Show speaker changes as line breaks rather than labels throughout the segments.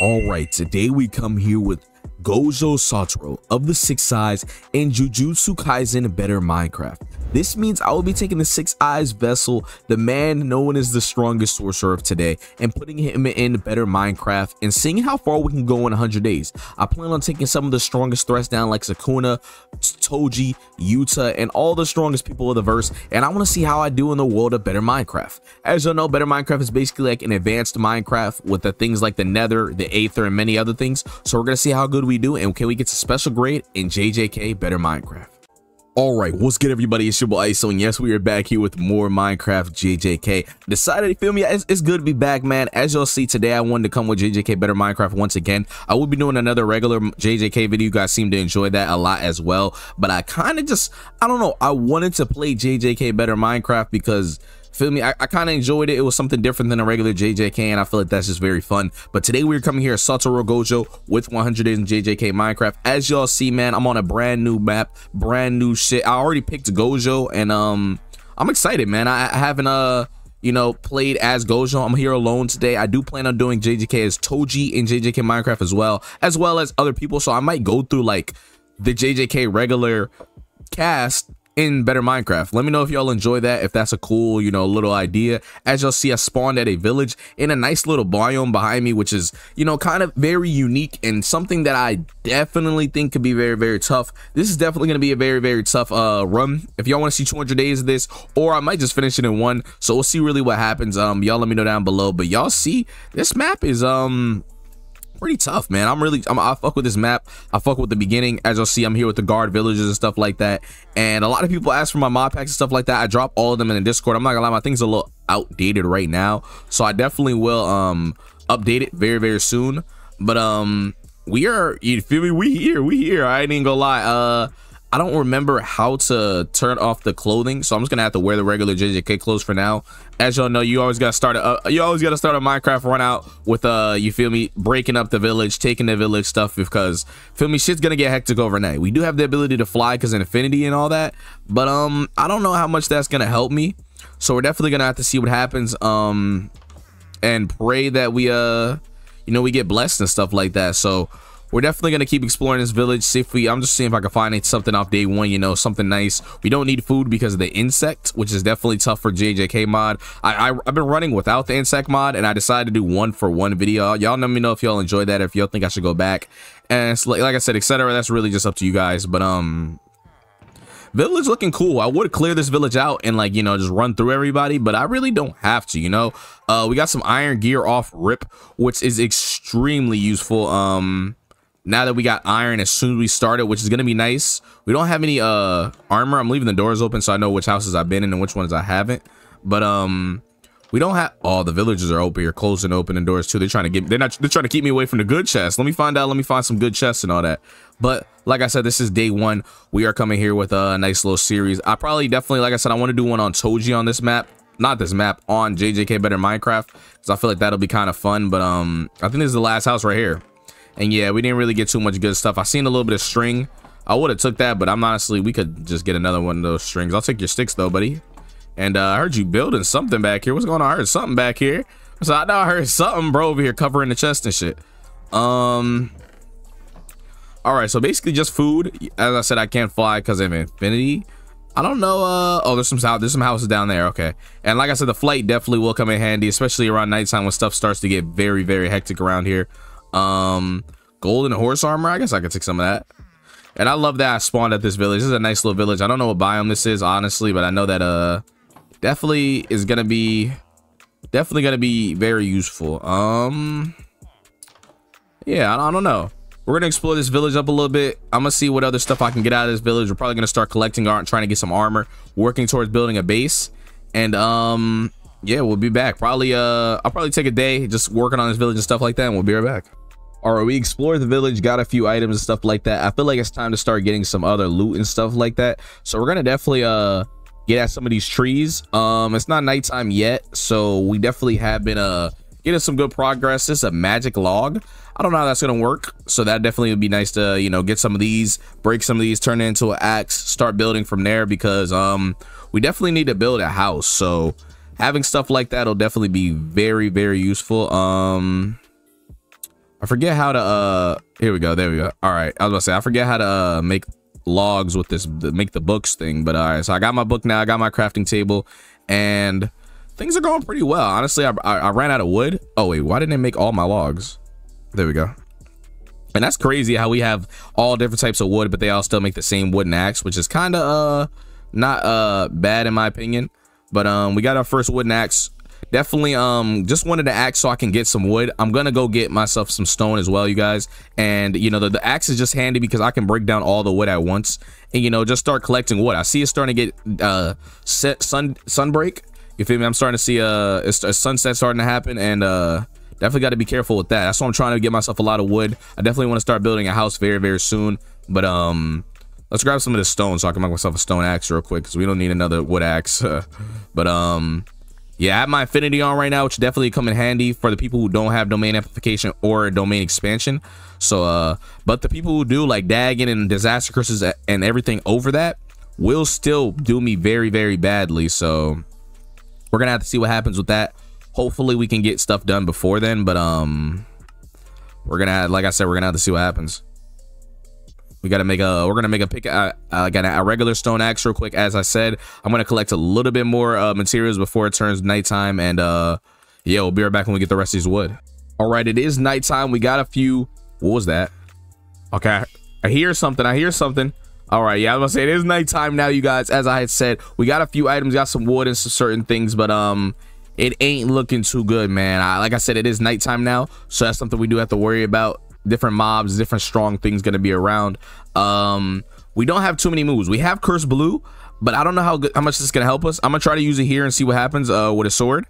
Alright, today we come here with Gojo Satoru of the Six Eyes and Jujutsu Kaisen Better Minecraft. This means I will be taking the Six Eyes vessel, the man known as the strongest sorcerer of today, and putting him in Better Minecraft and seeing how far we can go in 100 days. I plan on taking some of the strongest threats down like Sukuna, Toji, Yuta, and all the strongest people of the verse, and I want to see how I do in the world of Better Minecraft. As you know, Better Minecraft is basically like an advanced Minecraft with the things like the Nether, the Aether, and many other things. So we're going to see how good we do and can we get a special grade in JJK Better Minecraft. All right, what's good, everybody? It's your boy ISO, and yes, we are back here with more Minecraft JJK. Decided to feel me, it's, it's good to be back, man. As y'all see today, I wanted to come with JJK Better Minecraft once again. I will be doing another regular JJK video. You guys seem to enjoy that a lot as well. But I kind of just, I don't know, I wanted to play JJK Better Minecraft because Feel me? I, I kind of enjoyed it. It was something different than a regular JJK, and I feel like that's just very fun. But today we're coming here, Satoru Gojo with 100 Days in JJK Minecraft. As y'all see, man, I'm on a brand new map, brand new shit. I already picked Gojo, and um, I'm excited, man. I, I haven't uh you know, played as Gojo. I'm here alone today. I do plan on doing JJK as Toji in JJK Minecraft as well, as well as other people. So I might go through like the JJK regular cast in better minecraft. Let me know if y'all enjoy that if that's a cool you know little idea. As y'all see i spawned at a village in a nice little biome behind me which is you know kind of very unique and something that i definitely think could be very very tough. This is definitely going to be a very very tough uh run. If y'all want to see 200 days of this or i might just finish it in one. So we'll see really what happens. Um y'all let me know down below. But y'all see this map is um pretty tough, man. I'm really, I'm, I fuck with this map. I fuck with the beginning. As you'll see, I'm here with the guard villages and stuff like that. And a lot of people ask for my mod packs and stuff like that. I drop all of them in the Discord. I'm not gonna lie, my thing's a little outdated right now. So I definitely will um update it very, very soon. But um we are, you feel me? We here, we here. I ain't even gonna lie. Uh I don't remember how to turn off the clothing, so I'm just gonna have to wear the regular JJK clothes for now. As y'all know, you always gotta start a uh, you always gotta start a Minecraft run out with uh you feel me breaking up the village, taking the village stuff because feel me shit's gonna get hectic overnight. We do have the ability to fly because infinity and all that, but um I don't know how much that's gonna help me. So we're definitely gonna have to see what happens um and pray that we uh you know we get blessed and stuff like that. So we're definitely going to keep exploring this village see if we i'm just seeing if i can find something off day one you know something nice. We don't need food because of the insect which is definitely tough for jjk mod. I, I have been running without the insect mod and i decided to do one for one video. Y'all let me know if y'all enjoyed that or if y'all think i should go back. And like, like i said etc that's really just up to you guys but um village looking cool. I would clear this village out and like you know just run through everybody but i really don't have to you know? Uh we got some iron gear off rip which is extremely useful um now that we got iron as soon as we started which is gonna be nice we don't have any uh armor. I'm leaving the doors open so i know which houses i've been in and which ones i haven't. But um we don't have all oh, the villagers are open. Here closing open opening doors too. They're trying to get they're not they're trying to keep me away from the good chests. Let me find out. Let me find some good chests and all that. But like i said this is day one. We are coming here with a nice little series. I probably definitely like i said i want to do one on toji on this map. Not this map on jjk better minecraft because i feel like that'll be kind of fun. But um i think this is the last house right here and yeah, we didn't really get too much good stuff. I seen a little bit of string. I would have took that, but I'm honestly, we could just get another one of those strings. I'll take your sticks though, buddy. And uh, I heard you building something back here. What's going on? I heard something back here. So I know I heard something, bro, over here covering the chest and shit. Um. All right, so basically just food. As I said, I can't fly because of infinity. I don't know. Uh, oh, there's some there's some houses down there. Okay, and like I said, the flight definitely will come in handy, especially around nighttime when stuff starts to get very very hectic around here. Um, golden horse armor. I guess I could take some of that. And I love that I spawned at this village. This is a nice little village. I don't know what biome this is, honestly, but I know that uh definitely is gonna be definitely gonna be very useful. Um yeah, I, I don't know. We're gonna explore this village up a little bit. I'm gonna see what other stuff I can get out of this village. We're probably gonna start collecting art, trying to get some armor, working towards building a base. And um yeah, we'll be back. Probably uh I'll probably take a day just working on this village and stuff like that, and we'll be right back we explored the village got a few items and stuff like that. I feel like it's time to start getting some other loot and stuff like that. So we're gonna definitely uh get at some of these trees. Um it's not nighttime yet so we definitely have been uh getting some good progress. This is a magic log. I don't know how that's gonna work so that definitely would be nice to you know get some of these break some of these turn it into an axe start building from there because um we definitely need to build a house. So having stuff like that will definitely be very very useful. Um I forget how to, uh, here we go. There we go. All right. I was to say, I forget how to uh, make logs with this, make the books thing. But all right. So I got my book now. I got my crafting table and things are going pretty well. Honestly, I, I, I ran out of wood. Oh, wait. Why didn't it make all my logs? There we go. And that's crazy how we have all different types of wood, but they all still make the same wooden axe, which is kind of uh not uh bad in my opinion. But um we got our first wooden axe. Definitely um just wanted to axe so I can get some wood. I'm gonna go get myself some stone as well, you guys. And you know the, the axe is just handy because I can break down all the wood at once and you know just start collecting wood. I see it starting to get uh set sun sunbreak. You feel me? I'm starting to see uh it's a sunset starting to happen and uh definitely got to be careful with that. That's why I'm trying to get myself a lot of wood. I definitely want to start building a house very, very soon. But um, let's grab some of the stone so I can make myself a stone axe real quick because we don't need another wood axe. but um, yeah, I have my infinity on right now, which definitely come in handy for the people who don't have domain amplification or domain expansion. So uh, but the people who do like Dagon and disaster curses and everything over that will still do me very, very badly. So we're gonna have to see what happens with that hopefully we can get stuff done before then but um we're gonna have, like i said we're gonna have to see what happens we gotta make a we're gonna make a pick uh, uh, got a, regular stone axe real quick. As i said i'm gonna collect a little bit more uh, materials before it turns nighttime and uh yeah we'll be right back when we get the rest of these wood. All right it is nighttime. We got a few what was that? Okay i hear something i hear something. All right yeah i was gonna say it is nighttime now you guys. As i had said we got a few items got some wood and some certain things but um it ain't looking too good, man. I, like I said, it is nighttime now, so that's something we do have to worry about. Different mobs, different strong things gonna be around. Um, we don't have too many moves. We have Curse Blue, but I don't know how good, how much this is gonna help us. I'm gonna try to use it here and see what happens uh, with a sword.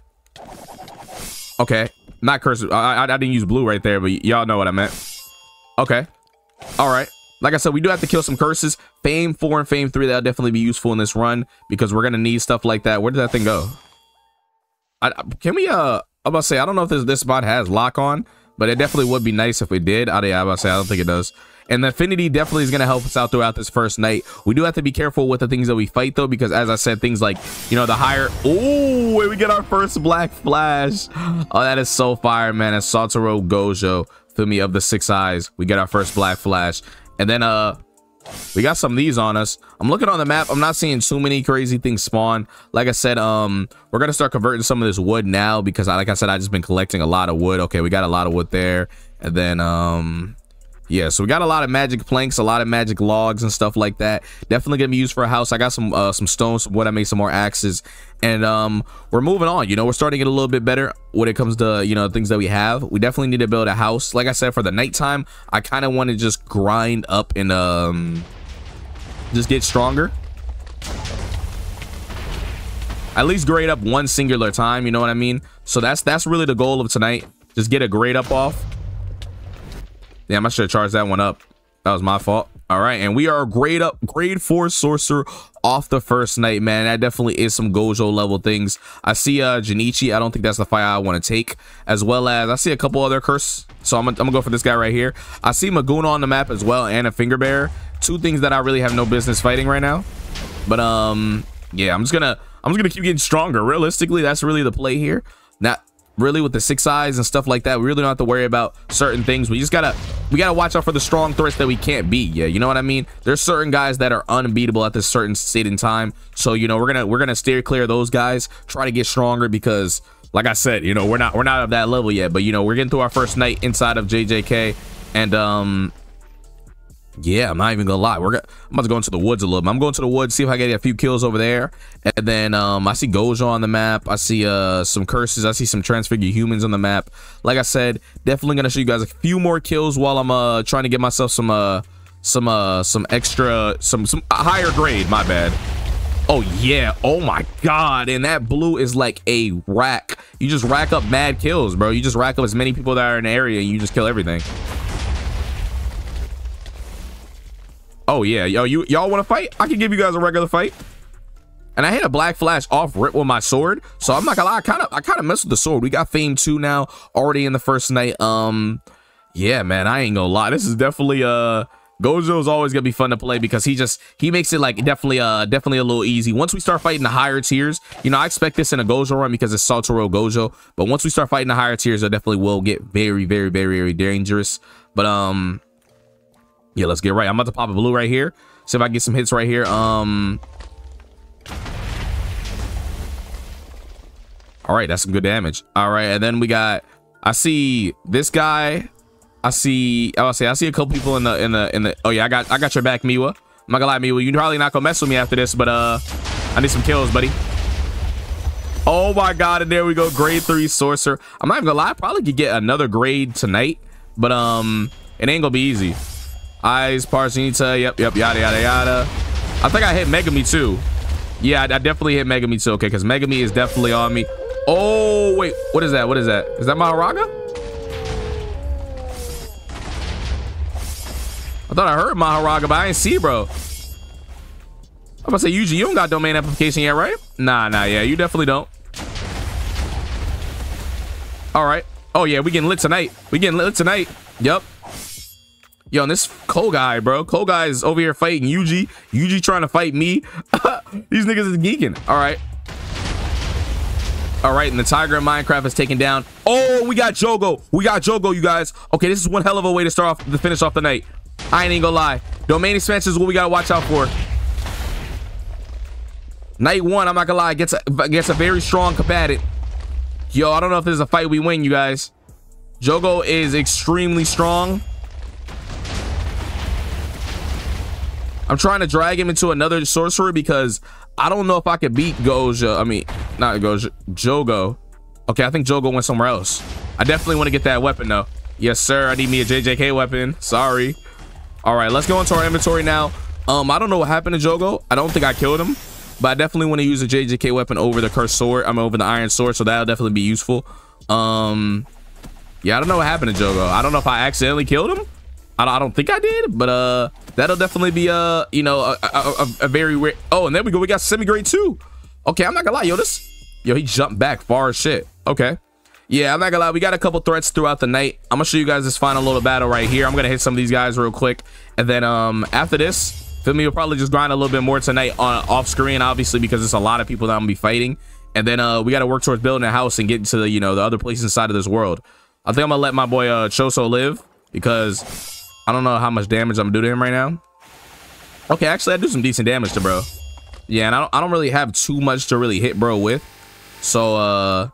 Okay, not Curse. I, I, I didn't use blue right there, but y'all know what I meant. Okay, all right. Like I said, we do have to kill some curses. Fame 4 and Fame 3, that'll definitely be useful in this run because we're going to need stuff like that. Where did that thing go? I, can we uh I'm about to say I don't know if this this spot has lock on, but it definitely would be nice if we did. I, say I don't think it does. And the infinity definitely is going to help us out throughout this first night. We do have to be careful with the things that we fight though, because as I said, things like, you know, the higher, oh, we get our first black flash. Oh, that is so fire, man. It's Satoru Gojo, feel me, of the six eyes. We get our first black flash. And then, uh, we got some of these on us. I'm looking on the map. I'm not seeing too many crazy things spawn. Like i said um we're gonna start converting some of this wood now because I, like i said i just been collecting a lot of wood. Okay we got a lot of wood there. And then um yeah so we got a lot of magic planks a lot of magic logs and stuff like that. Definitely gonna be used for a house. I got some uh some stones some wood. I made some more axes. And um we're moving on you know? We're starting to get a little bit better when it comes to you know things that we have. We definitely need to build a house. Like i said for the nighttime i kind of want to just grind up and um just get stronger. At least grade up one singular time you know what i mean? So that's that's really the goal of tonight. Just get a grade up off Damn, I should have charged that one up. That was my fault. All right, and we are grade up, grade four sorcerer off the first night, man. That definitely is some Gojo level things. I see uh Jinichi. I don't think that's the fight I want to take, as well as I see a couple other curse. So I'm gonna, I'm gonna go for this guy right here. I see Maguna on the map as well, and a finger bear. Two things that I really have no business fighting right now. But um, yeah, I'm just gonna I'm just gonna keep getting stronger. Realistically, that's really the play here. Now really with the six eyes and stuff like that we really don't have to worry about certain things. We just gotta we gotta watch out for the strong threats that we can't beat. Yeah you know what i mean? There's certain guys that are unbeatable at this certain state in time. So you know we're gonna we're gonna steer clear of those guys try to get stronger because like i said you know we're not we're not at that level yet. But you know we're getting through our first night inside of jjk and um yeah, I'm not even gonna lie. We're gonna, I'm about to go into the woods a little bit. I'm going to the woods, see if I get a few kills over there. And then um, I see Gojo on the map. I see uh, some curses. I see some transfigured humans on the map. Like I said, definitely gonna show you guys a few more kills while I'm uh, trying to get myself some uh, some uh, some extra, some some higher grade. My bad. Oh yeah. Oh my god. And that blue is like a rack. You just rack up mad kills, bro. You just rack up as many people that are in the area and you just kill everything. Oh yeah, yo, you y'all want to fight? I can give you guys a regular fight. And I hit a black flash off rip with my sword. So I'm not gonna lie, I kind of I kind of messed with the sword. We got fame two now already in the first night. Um, yeah, man, I ain't gonna lie. This is definitely uh Gojo is always gonna be fun to play because he just he makes it like definitely uh definitely a little easy. Once we start fighting the higher tiers, you know, I expect this in a Gojo run because it's Satoru Gojo. But once we start fighting the higher tiers, it definitely will get very, very, very, very dangerous. But um yeah, let's get right. I'm about to pop a blue right here. See if I get some hits right here. Um All right, that's some good damage. All right, and then we got I see this guy I see. Oh, I see. I see a couple people in the in the in the. Oh yeah, I got I got your back, Miwa. I'm not gonna lie, Miwa. You probably not gonna mess with me after this, but uh, I need some kills, buddy. Oh my god, and there we go, grade three sorcerer. I'm not even gonna lie, I probably could get another grade tonight, but um, it ain't gonna be easy. Eyes, Parsinita, yep, yep, yada yada yada. I think I hit Megami too. Yeah, I, I definitely hit Megami too. Okay, because Megami is definitely on me. Oh wait, what is that? What is that? Is that Mahoraga? I thought I heard Mahoraga, but I ain't see, bro. I'm gonna say, Yuji, you don't got domain amplification yet, right? Nah, nah, yeah, you definitely don't. All right. Oh, yeah, we getting lit tonight. We getting lit tonight. Yep. Yo, and this guy, bro. Kogai is over here fighting Yuji. Yuji trying to fight me. These niggas is geeking. All right. All right, and the Tiger in Minecraft is taken down. Oh, we got Jogo. We got Jogo, you guys. Okay, this is one hell of a way to start off, to finish off the night. I ain't even gonna lie. Domain expansion is what we gotta watch out for. Night one, I'm not gonna lie, gets a, gets a very strong combatant. Yo, I don't know if this is a fight we win, you guys. Jogo is extremely strong. I'm trying to drag him into another sorcerer because I don't know if I could beat Gojo. I mean, not Gojo, Jogo. Okay, I think Jogo went somewhere else. I definitely want to get that weapon though. Yes, sir. I need me a JJK weapon. Sorry. All right, let's go into our inventory now. Um, I don't know what happened to Jogo. I don't think I killed him, but I definitely want to use a JJK weapon over the cursed sword. I'm over the iron sword, so that'll definitely be useful. Um, yeah, I don't know what happened to Jogo. I don't know if I accidentally killed him. I don't, think I did, but uh, that'll definitely be uh, you know, a, a, a, very rare. Oh, and there we go. We got semi grade two. Okay, I'm not gonna lie, yo, this, yo, he jumped back far as shit. Okay. Yeah, I'm not gonna lie. We got a couple threats throughout the night. I'm gonna show you guys this final little battle right here. I'm gonna hit some of these guys real quick, and then um after this, feel me, we'll probably just grind a little bit more tonight on off screen, obviously because it's a lot of people that I'm gonna be fighting, and then uh we got to work towards building a house and getting to the you know the other places inside of this world. I think I'm gonna let my boy uh Choso live because I don't know how much damage I'm gonna do to him right now. Okay, actually I do some decent damage to bro. Yeah, and I don't I don't really have too much to really hit bro with, so uh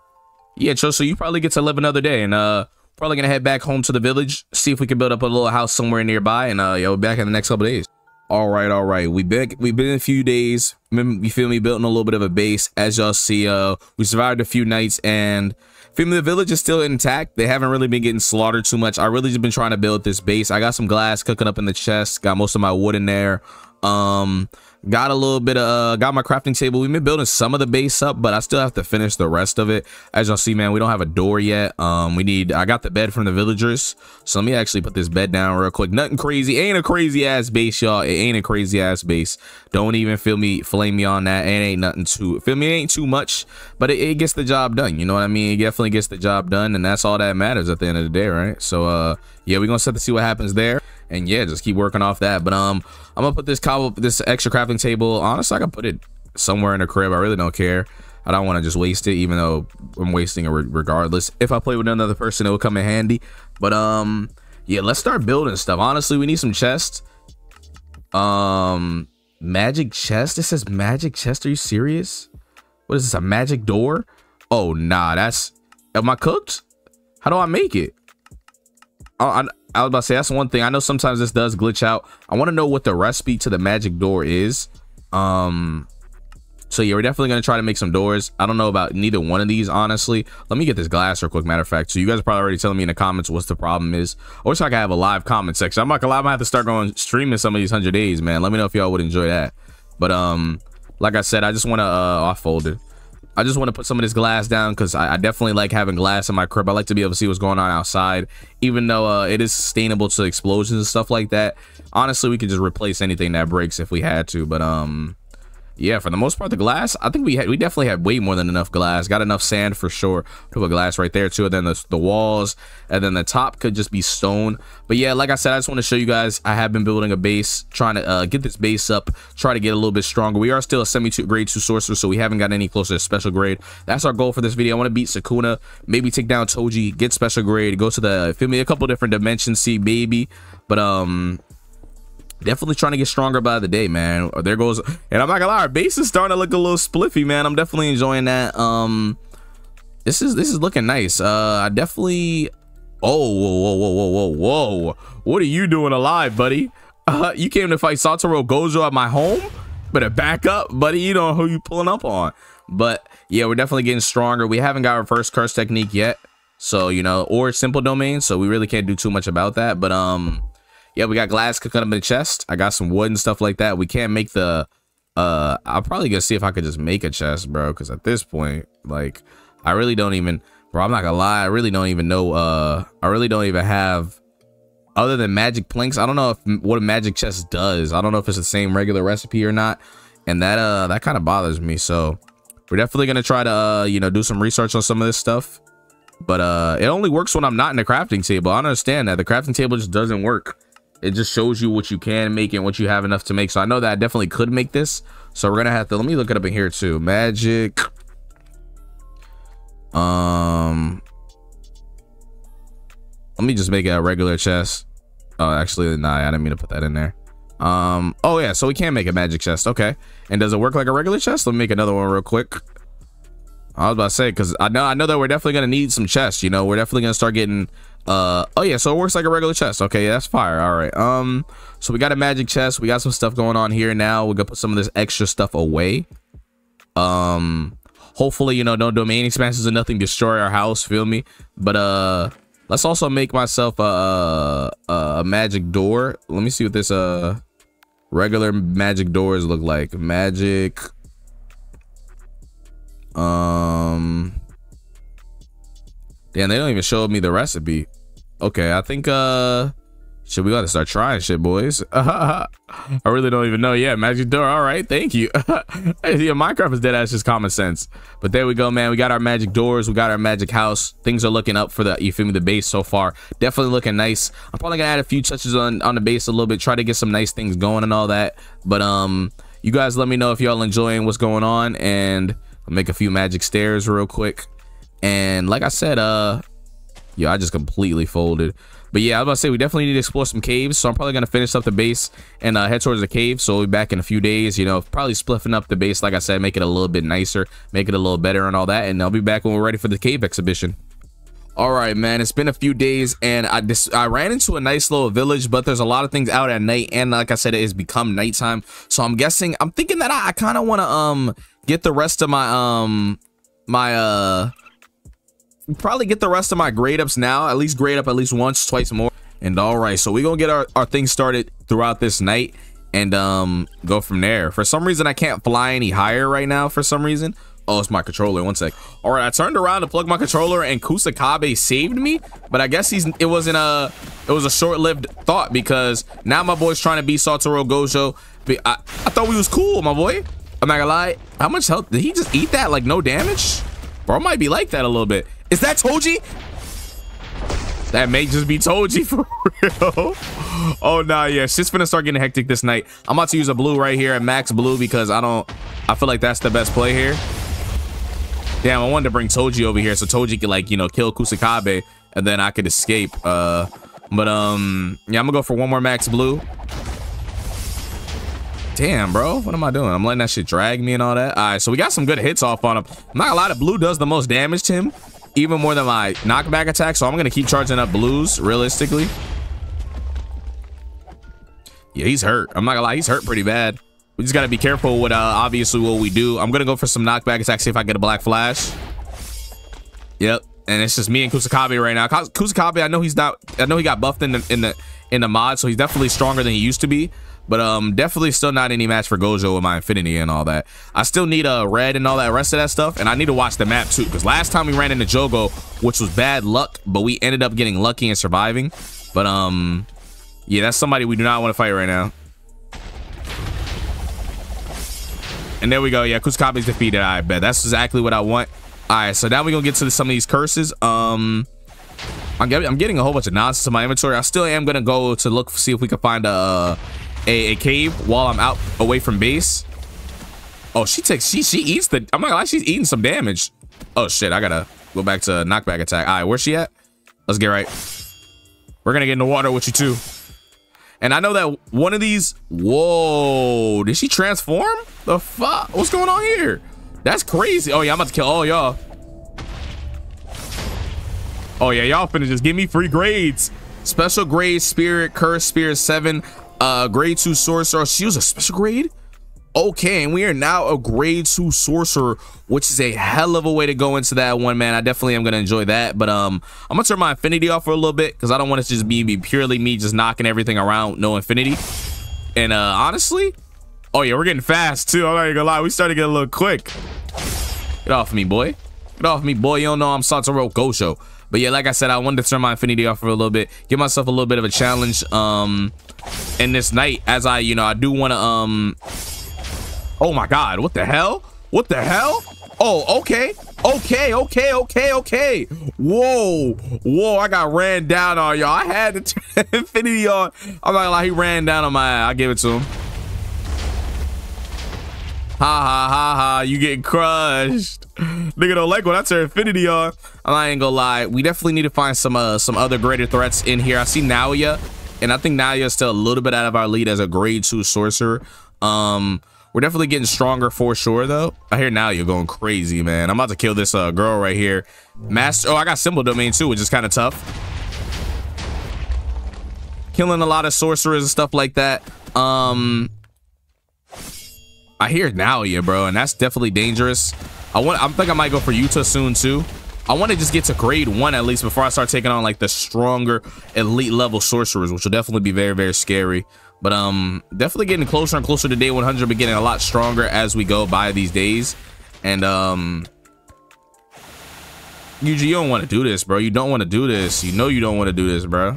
yeah, Choso, you probably get to live another day, and uh, probably gonna head back home to the village, see if we can build up a little house somewhere nearby, and uh, be back in the next couple days. All right, all right. We've been we've been a few days. You feel me? Building a little bit of a base, as y'all see. Uh, we survived a few nights, and feel? The village is still intact. They haven't really been getting slaughtered too much. I really just been trying to build this base. I got some glass cooking up in the chest. Got most of my wood in there. Um, got a little bit of uh, got my crafting table. We've been building some of the base up but i still have to finish the rest of it. As y'all see man we don't have a door yet. Um we need i got the bed from the villagers. So let me actually put this bed down real quick. Nothing crazy. Ain't a crazy ass base y'all. It ain't a crazy ass base. Don't even feel me flame me on that. It ain't nothing too feel me? It ain't too much but it, it gets the job done. You know what i mean? It definitely gets the job done and that's all that matters at the end of the day right? So uh yeah we're gonna set to see what happens there and yeah just keep working off that. But um i'm gonna put this cobble this extra crafting table honestly i can put it somewhere in the crib. I really don't care. I don't want to just waste it even though i'm wasting it regardless. If i play with another person it will come in handy. But um yeah let's start building stuff. Honestly we need some chests. Um magic chest? It says magic chest. Are you serious? What is this a magic door? Oh nah that's am i cooked? How do i make it? Oh, I, I was about to say that's one thing. I know sometimes this does glitch out. I want to know what the recipe to the magic door is. Um, so yeah, we're definitely gonna try to make some doors. I don't know about neither one of these, honestly. Let me get this glass real quick. Matter of fact, so you guys are probably already telling me in the comments what's the problem is. I wish I could have a live comment section. I'm not gonna lie, I'm gonna have to start going streaming some of these hundred days, man. Let me know if y'all would enjoy that. But um, like I said, I just want to uh, off it. I just want to put some of this glass down because I, I, definitely like having glass in my crib. I like to be able to see what's going on outside, even though uh, it is sustainable to explosions and stuff like that. Honestly, we could just replace anything that breaks if we had to. But um, yeah, for the most part, the glass, I think we had, we definitely had way more than enough glass. Got enough sand for sure. Put a glass right there too. And then the, the walls and then the top could just be stone. But yeah, like I said, I just want to show you guys, I have been building a base, trying to uh, get this base up, try to get a little bit stronger. We are still a semi grade two sorcerer, so we haven't got any closer to special grade. That's our goal for this video. I want to beat Sukuna, maybe take down Toji, get special grade, go to the, feel me, a couple different dimensions, see baby. But um, definitely trying to get stronger by the day, man. There goes, and I'm not gonna lie, our base is starting to look a little spliffy, man. I'm definitely enjoying that. Um, this is this is looking nice. Uh, I definitely. Oh, whoa, whoa, whoa, whoa, whoa, whoa! What are you doing alive, buddy? Uh, you came to fight Satoru Gojo at my home? Better back up, buddy. You know who you pulling up on. But yeah, we're definitely getting stronger. We haven't got our first curse technique yet, so you know, or simple domain, so we really can't do too much about that. But um yeah, we got glass cooking up in the chest. I got some wood and stuff like that. We can't make the uh I'm probably gonna see if I could just make a chest, bro. Cause at this point, like I really don't even bro, I'm not gonna lie, I really don't even know uh I really don't even have other than magic planks. I don't know if what a magic chest does. I don't know if it's the same regular recipe or not. And that uh that kind of bothers me. So we're definitely gonna try to uh, you know, do some research on some of this stuff. But uh it only works when I'm not in the crafting table. I understand that the crafting table just doesn't work it just shows you what you can make and what you have enough to make. So I know that I definitely could make this. So we're gonna have to let me look it up in here too. Magic. Um let me just make a regular chest. Oh, actually, nah, I didn't mean to put that in there. Um, oh yeah, so we can make a magic chest. Okay. And does it work like a regular chest? Let me make another one real quick. I was about to say, because I know I know that we're definitely gonna need some chests, you know, we're definitely gonna start getting uh oh yeah so it works like a regular chest. Okay that's fire. All right um so we got a magic chest. We got some stuff going on here now. We're gonna put some of this extra stuff away. Um hopefully you know no domain expansions and nothing. Destroy our house feel me? But uh let's also make myself a, a, a magic door. Let me see what this uh regular magic doors look like. Magic um Damn, they don't even show me the recipe. Okay, I think uh should we gotta start trying shit, boys? I really don't even know. Yeah, magic door. All right, thank you. yeah, Minecraft is dead ass just common sense. But there we go, man. We got our magic doors. We got our magic house. Things are looking up for the you feel me the base so far. Definitely looking nice. I'm probably gonna add a few touches on on the base a little bit. Try to get some nice things going and all that. But um, you guys let me know if y'all enjoying what's going on and I'll make a few magic stairs real quick. And like I said, uh, yeah, I just completely folded. But yeah, I was about to say we definitely need to explore some caves. So I'm probably gonna finish up the base and uh, head towards the cave. So we'll be back in a few days. You know, probably spliffing up the base, like I said, make it a little bit nicer, make it a little better and all that. And I'll be back when we're ready for the cave exhibition. All right, man. It's been a few days, and I just I ran into a nice little village, but there's a lot of things out at night, and like I said, it has become nighttime. So I'm guessing I'm thinking that I, I kind of want to um get the rest of my um my uh probably get the rest of my grade ups now. At least grade up at least once twice more. And all right so we're gonna get our, our thing started throughout this night and um go from there. For some reason i can't fly any higher right now for some reason. Oh it's my controller. One sec. All right i turned around to plug my controller and kusakabe saved me but i guess he's it wasn't a it was a short-lived thought because now my boy's trying to beat satoru gojo. I, I thought we was cool my boy. I'm not gonna lie. How much health did he just eat that like no damage? Bro might be like that a little bit is that Toji? That may just be Toji for real. Oh, nah, yeah. Shit's finna start getting hectic this night. I'm about to use a blue right here at max blue because I don't... I feel like that's the best play here. Damn, I wanted to bring Toji over here so Toji could, like, you know, kill Kusakabe and then I could escape. Uh, But, um, yeah, I'm gonna go for one more max blue. Damn, bro. What am I doing? I'm letting that shit drag me and all that. All right, so we got some good hits off on him. Not a lot of blue does the most damage to him, even more than my knockback attack. So I'm going to keep charging up blues, realistically. Yeah, he's hurt. I'm not gonna lie, he's hurt pretty bad. We just gotta be careful with uh obviously what we do. I'm gonna go for some knockback attacks, see if I get a black flash. Yep. And it's just me and Kusakabe right now. Kusakabe, I know he's not I know he got buffed in the in the in the mod, so he's definitely stronger than he used to be. But um, definitely still not any match for Gojo with my Infinity and all that. I still need a uh, red and all that rest of that stuff. And I need to watch the map too. Because last time we ran into Jogo, which was bad luck, but we ended up getting lucky and surviving. But um, yeah, that's somebody we do not want to fight right now. And there we go. Yeah, Kusakabe's defeated. I bet. That's exactly what I want. All right, so now we're going to get to some of these curses. Um, I'm getting, I'm getting a whole bunch of nonsense in my inventory. I still am going to go to look, see if we can find a, a, a cave while I'm out away from base. Oh, she takes, she, she eats the, I'm not gonna lie, she's eating some damage. Oh shit, I gotta go back to knockback attack. All right, where's she at? Let's get right. We're gonna get in the water with you too. And I know that one of these, whoa, did she transform? The fuck? What's going on here? That's crazy. Oh yeah, I'm about to kill all y'all. Oh yeah, y'all finna just give me free grades. Special grade spirit, curse spirit seven, uh, grade two sorcerer. She was a special grade? Okay, and we are now a grade two sorcerer, which is a hell of a way to go into that one, man. I definitely am gonna enjoy that. But um, I'm gonna turn my infinity off for a little bit because I don't want it to just be, be purely me just knocking everything around, no infinity. And uh, honestly, oh yeah, we're getting fast too. I'm not gonna lie, we started to get a little quick. Get off me, boy. Get off me, boy. You don't know I'm Satoru Gojo. But yeah, like I said, I wanted to turn my infinity off for a little bit, give myself a little bit of a challenge um in this night as I, you know, I do want to um Oh my God, what the hell? What the hell? Oh, okay. Okay, okay, okay, okay. Whoa, whoa, I got ran down on y'all. I had to turn infinity on. I'm not like he ran down on my I give it to him. Ha ha ha ha, you getting crushed. Nigga don't like when I turn infinity on. I ain't gonna lie. We definitely need to find some uh some other greater threats in here. I see Naoya, and I think Naoya is still a little bit out of our lead as a grade two sorcerer. Um, we're definitely getting stronger for sure, though. I hear Naoya going crazy, man. I'm about to kill this uh, girl right here. Master. Oh, I got simple domain too, which is kind of tough. Killing a lot of sorcerers and stuff like that. Um, I hear now, yeah, bro, and that's definitely dangerous. I want. I think I might go for Yuta soon too. I want to just get to grade one at least before I start taking on like the stronger elite level sorcerers, which will definitely be very, very scary. But um, definitely getting closer and closer to day 100, but getting a lot stronger as we go by these days. And um, Yuji, you don't want to do this, bro. You don't want to do this. You know you don't want to do this, bro.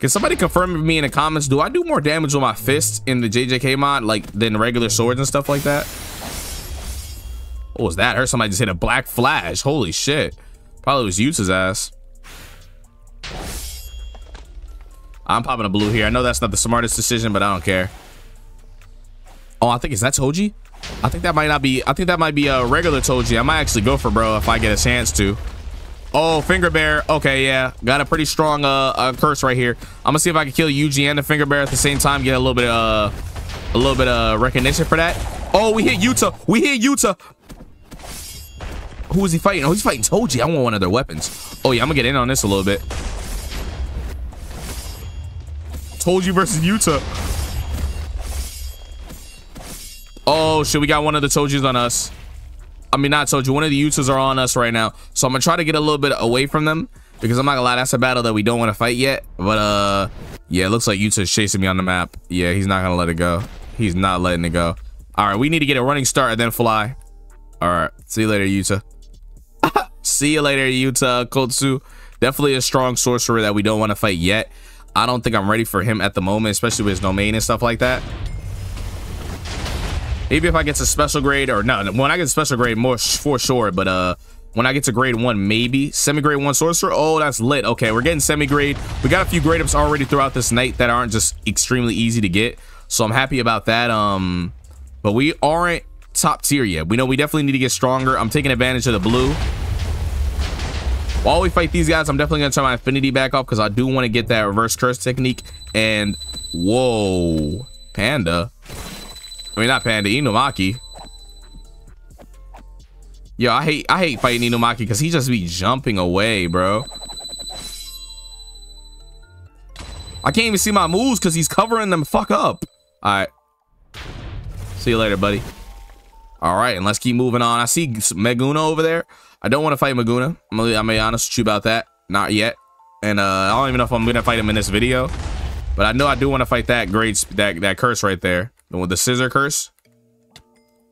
Can somebody confirm me in the comments? Do I do more damage with my fists in the JJK mod, like than regular swords and stuff like that? What was that? I heard somebody just hit a black flash. Holy shit. Probably was Yuta's ass. I'm popping a blue here. I know that's not the smartest decision, but I don't care. Oh, I think is that Toji? I think that might not be. I think that might be a regular Toji. I might actually go for bro if I get a chance to. Oh, finger bear. Okay, yeah, got a pretty strong uh, uh, curse right here. I'm gonna see if I can kill Yuji and the finger bear at the same time. Get a little bit of uh, a little bit of recognition for that. Oh, we hit Yuta. We hit Yuta. Who is he fighting? Oh, he's fighting Toji. I want one of their weapons. Oh yeah, I'm gonna get in on this a little bit. Toji versus Yuta. Oh, shit. We got one of the Tojis on us. I mean, not Toji. One of the Yutas are on us right now. So I'm going to try to get a little bit away from them. Because I'm not going to lie. That's a battle that we don't want to fight yet. But, uh, yeah, it looks like Yuta's chasing me on the map. Yeah, he's not going to let it go. He's not letting it go. All right, we need to get a running start and then fly. All right, see you later, Yuta. See you later, Yuta Okkotsu. Definitely a strong sorcerer that we don't want to fight yet. I don't think I'm ready for him at the moment, especially with his domain and stuff like that. Maybe if I get to special grade or no, when I get to special grade more for sure, but uh when I get to grade one, maybe semi-grade one sorcerer. Oh, that's lit. Okay, we're getting semi-grade. We got a few grade ups already throughout this night that aren't just extremely easy to get. So I'm happy about that. Um, but we aren't top tier yet. We know we definitely need to get stronger. I'm taking advantage of the blue. While we fight these guys, I'm definitely going to turn my infinity back off because I do want to get that reverse curse technique. And, whoa, Panda. I mean, not Panda, Inumaki. Yo, I hate I hate fighting Inumaki because he just be jumping away, bro. I can't even see my moves because he's covering them fuck up. All right. See you later, buddy. All right, and let's keep moving on. I see Meguna over there. I don't want to fight Maguna. I'm gonna, I'm gonna be honest with you about that. Not yet. And uh, I don't even know if I'm gonna fight him in this video. But I know I do want to fight that great that that curse right there. With the scissor curse.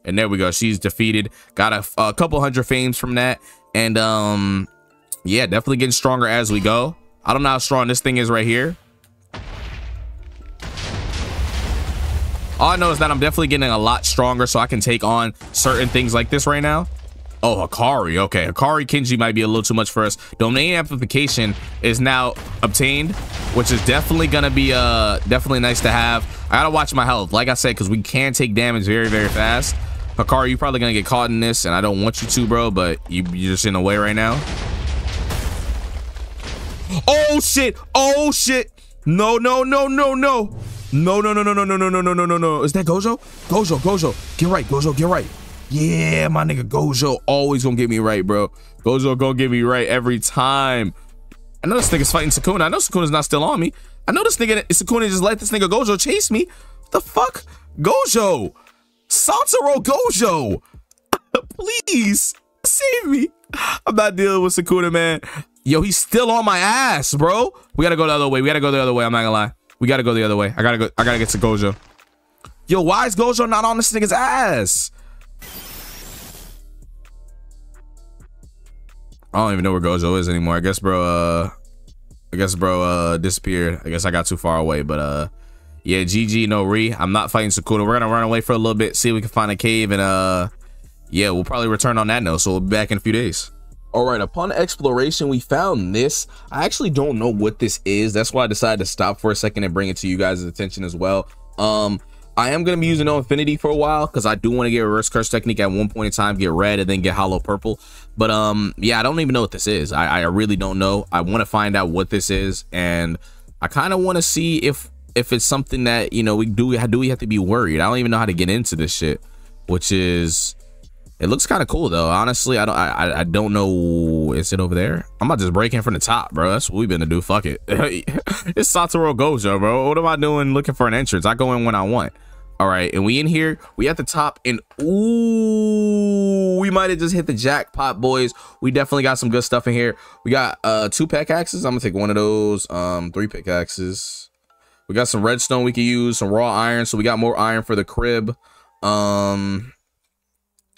And there we go. She's defeated. Got a, a couple hundred fames from that. And um, yeah, definitely getting stronger as we go. I don't know how strong this thing is right here. All I know is that I'm definitely getting a lot stronger so I can take on certain things like this right now. Oh, Hakari. Okay, Hakari Kinji might be a little too much for us. Domain amplification is now obtained, which is definitely gonna be uh definitely nice to have. I gotta watch my health, like I said, because we can take damage very, very fast. Hakari, you're probably gonna get caught in this, and I don't want you to, bro, but you, you're just in the way right now. Oh shit! Oh shit! No, no, no, no, no. No, no, no, no, no, no, no, no, no, no, no, no. Is that Gojo? Gojo, Gojo. Get right, Gojo, get right. Yeah, my nigga Gojo always gonna get me right, bro. Gojo gonna get me right every time. I know this nigga's fighting Sukuna. I know Sukuna's not still on me. I know this nigga Sukuna just let this nigga Gojo chase me. The fuck? Gojo! Satoru Gojo! Please save me. I'm not dealing with Sukuna, man. Yo, he's still on my ass, bro. We gotta go the other way. We gotta go the other way. I'm not gonna lie. We gotta go the other way. I gotta go. I gotta get to Gojo. Yo, why is Gojo not on this nigga's ass? I don't even know where Gojo is anymore. I guess bro uh I guess bro uh disappeared. I guess I got too far away, but uh yeah, GG no re. I'm not fighting Sukuna. We're gonna run away for a little bit, see if we can find a cave and uh yeah, we'll probably return on that note. So we'll be back in a few days. All right, upon exploration, we found this. I actually don't know what this is. That's why I decided to stop for a second and bring it to you guys' attention as well. Um, I am going to be using no infinity for a while because I do want to get reverse curse technique at one point in time, get red and then get hollow purple. But um, yeah, I don't even know what this is. I, I really don't know. I want to find out what this is, and I kind of want to see if if it's something that you know we do. Do we have to be worried? I don't even know how to get into this shit, which is it looks kind of cool though. Honestly, I don't I, I don't know. Is it over there? I'm about to just break in from the top, bro. That's what we've been to do. Fuck it. it's Satoru Gojo, bro. What am I doing looking for an entrance? I go in when I want. All right, and we in here, we at the top, and ooh, we might have just hit the jackpot, boys. We definitely got some good stuff in here. We got uh two pickaxes. I'm gonna take one of those. Um, three pickaxes. We got some redstone we can use, some raw iron, so we got more iron for the crib. Um,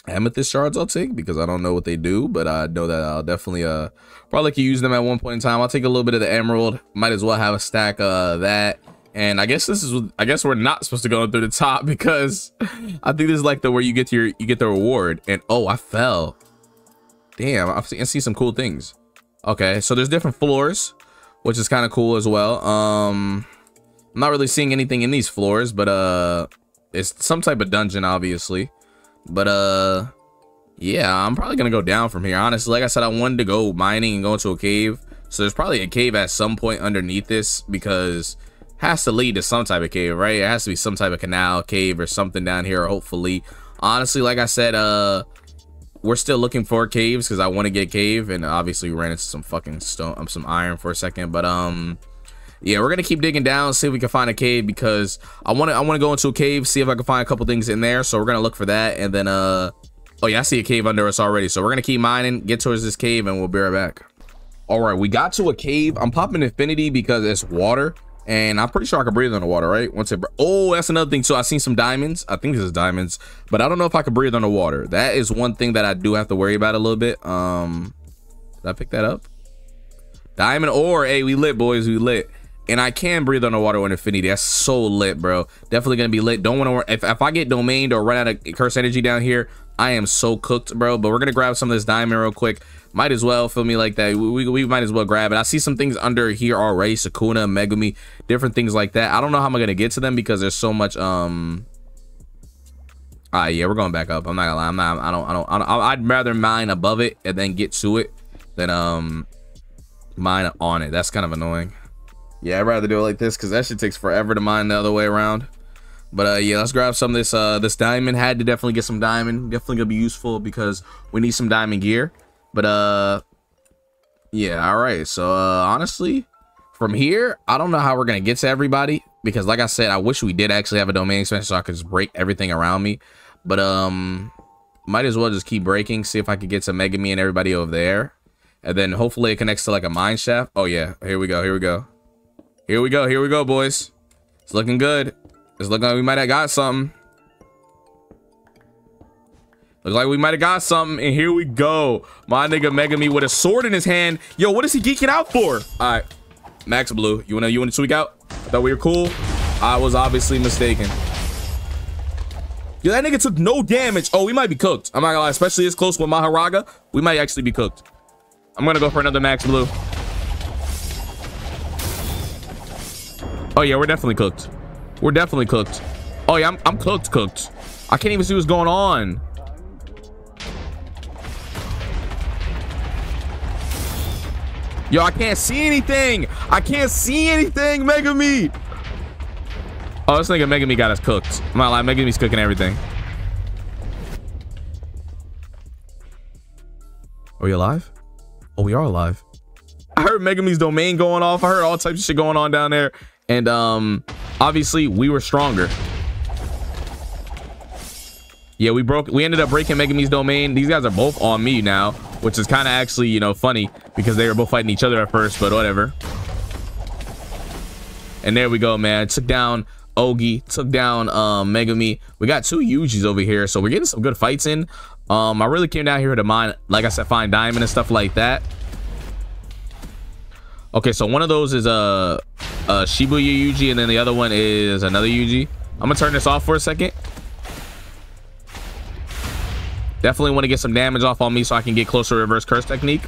amethyst shards I'll take because I don't know what they do, but I know that I'll definitely uh probably can use them at one point in time. I'll take a little bit of the emerald. Might as well have a stack of that and I guess this is, I guess we're not supposed to go through the top because I think this is like the where you get your, you get the reward. And oh, I fell. Damn, I see, I see some cool things. Okay, so there's different floors, which is kind of cool as well. Um, I'm not really seeing anything in these floors, but uh, it's some type of dungeon, obviously. But uh, yeah, I'm probably gonna go down from here. Honestly, like I said, I wanted to go mining and go into a cave. So there's probably a cave at some point underneath this because has to lead to some type of cave, right? It has to be some type of canal, cave, or something down here, hopefully. Honestly, like I said, uh, we're still looking for caves because I want to get cave, and obviously we ran into some fucking stone, um, some iron for a second, but um, yeah, we're gonna keep digging down, see if we can find a cave because I want to, I want to go into a cave, see if I can find a couple things in there. So we're gonna look for that, and then uh, oh yeah, I see a cave under us already. So we're gonna keep mining, get towards this cave, and we'll be right back. All right, we got to a cave. I'm popping infinity because it's water and I'm pretty sure I can breathe underwater, right? Once it, oh, that's another thing. So I seen some diamonds. I think this is diamonds, but I don't know if I can breathe underwater. That is one thing that I do have to worry about a little bit. Um, did I pick that up? Diamond ore. Hey, we lit, boys. We lit. And I can breathe underwater with infinity. That's so lit, bro. Definitely gonna be lit. Don't want to. If if I get domained or run out of curse energy down here, I am so cooked, bro. But we're gonna grab some of this diamond real quick might as well feel me like that. We, we might as well grab it. I see some things under here already sukuna megumi different things like that. I don't know how i'm gonna get to them because there's so much um ah right, yeah we're going back up. I'm not gonna lie. I'm not i don't i don't, I don't i'd rather mine above it and then get to it than um mine on it. That's kind of annoying. Yeah i'd rather do it like this because that shit takes forever to mine the other way around. But uh yeah let's grab some of this uh this diamond. Had to definitely get some diamond. Definitely gonna be useful because we need some diamond gear but uh yeah, all right. So uh honestly, from here, I don't know how we're gonna get to everybody because like I said, I wish we did actually have a domain expansion so I could just break everything around me. But um might as well just keep breaking, see if I could get to Megami and everybody over there. And then hopefully it connects to like a mine shaft. Oh yeah, here we go, here we go. Here we go, here we go, boys. It's looking good. It's looking like we might have got something. Looks like we might have got something, and here we go. My nigga Megami with a sword in his hand. Yo, what is he geeking out for? All right, Max Blue, you wanna you wanna tweak out? I thought we were cool. I was obviously mistaken. Yo, that nigga took no damage. Oh, we might be cooked. I'm not gonna lie, especially this close with Mahoraga. We might actually be cooked. I'm gonna go for another max blue. Oh yeah, we're definitely cooked. We're definitely cooked. Oh yeah, I'm, I'm cooked, cooked. I can't even see what's going on. Yo, I can't see anything. I can't see anything, Megami. Oh, this nigga Megami got us cooked. I'm not lying, Megami's cooking everything. Are we alive? Oh, we are alive. I heard Megami's domain going off. I heard all types of shit going on down there. And um, obviously we were stronger. Yeah, we broke. We ended up breaking Megumi's domain. These guys are both on me now, which is kind of actually, you know, funny because they were both fighting each other at first, but whatever. And there we go, man. Took down Ogi, took down um, Megumi. We got two Yujis over here, so we're getting some good fights in. Um, I really came down here to mine, like I said, find diamond and stuff like that. Okay, so one of those is a, a Shibuya Yuji, and then the other one is another Yuji. I'm gonna turn this off for a second. Definitely want to get some damage off on me so I can get closer reverse curse technique.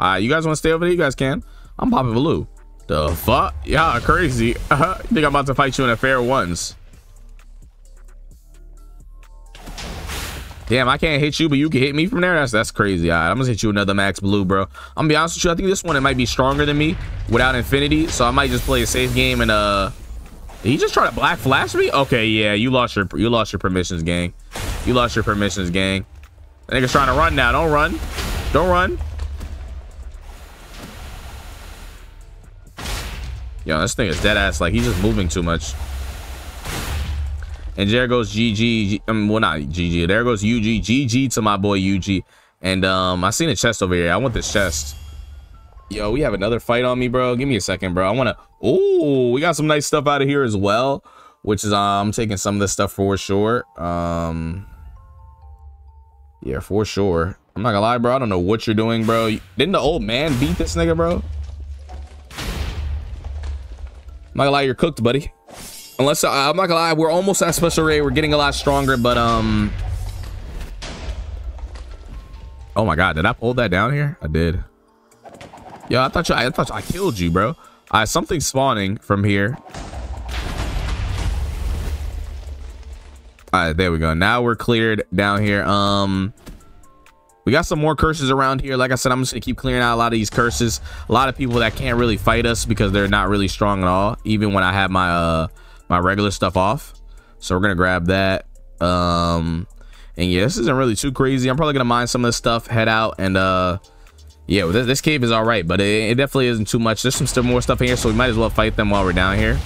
Uh, you guys want to stay over there? You guys can. I'm popping blue. The fuck? Yeah, crazy. Uh you think I'm about to fight you in a fair ones? Damn, I can't hit you, but you can hit me from there. That's that's crazy. All right, I'm gonna hit you another max blue, bro. I'm gonna be honest with you. I think this one it might be stronger than me without infinity, so I might just play a safe game and uh he just try to black flash me? Okay, yeah, you lost your you lost your permissions, gang. You lost your permissions, gang. That nigga's trying to run now. Don't run. Don't run. Yo, this thing is dead ass. Like he's just moving too much. And there goes GG. Um, well, not GG. There goes UG. GG to my boy UG. And um, I seen a chest over here. I want this chest. Yo, we have another fight on me, bro. Give me a second, bro. I want to... Oh, we got some nice stuff out of here as well. Which is, um, I'm taking some of this stuff for sure. Um, yeah, for sure. I'm not gonna lie, bro. I don't know what you're doing, bro. Didn't the old man beat this nigga, bro? I'm not gonna lie, you're cooked, buddy. Unless, uh, I'm not gonna lie, we're almost at special grade. We're getting a lot stronger, but, um... Oh my god, did I pull that down here? I did. Yo, I thought you, I thought I killed you, bro. Uh, something spawning from here. All right, there we go. Now we're cleared down here. Um, we got some more curses around here. Like I said, I'm just gonna keep clearing out a lot of these curses. A lot of people that can't really fight us because they're not really strong at all. Even when I have my uh my regular stuff off. So we're gonna grab that. Um, and yeah, this isn't really too crazy. I'm probably gonna mine some of this stuff, head out, and uh yeah, well, this, this, cave is all right, but it, it, definitely isn't too much. There's some still more stuff in here, so we might as well fight them while we're down here.